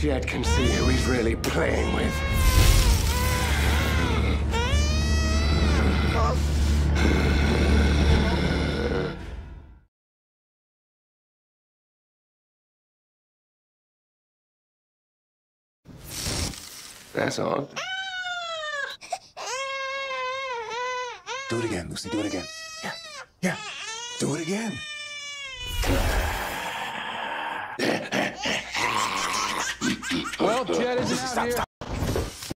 Jed can see who he's really playing with. That's all. Do it again, Lucy. Do it again. Yeah. Yeah. Do it again. Well, Jed isn't out here.